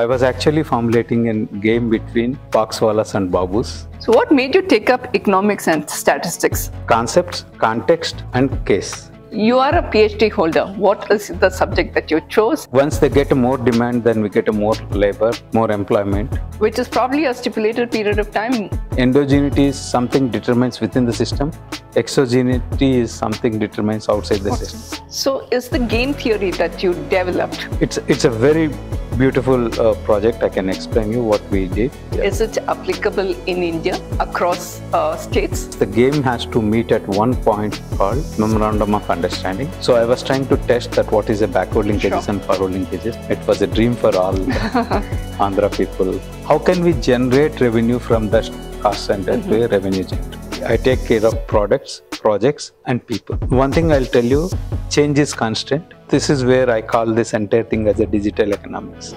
I was actually formulating a game between Boxwalas and Babus. So, what made you take up economics and statistics? Concepts, context, and case. You are a PhD holder. What is the subject that you chose? Once they get more demand, then we get more labor, more employment. Which is probably a stipulated period of time. Endogeneity is something determines within the system. Exogeneity is something determines outside the system. So, is the game theory that you developed? It's it's a very beautiful uh, project. I can explain you what we did. Yeah. Is it applicable in India across uh, states? The game has to meet at one point called Memorandum of Understanding. So I was trying to test that what is a backward linkages sure. and forward linkages. It was a dream for all Andhra people. How can we generate revenue from the cost center mm-hmm. to a revenue center? I take care of products, projects, and people. One thing I'll tell you change is constant. This is where I call this entire thing as a digital economics.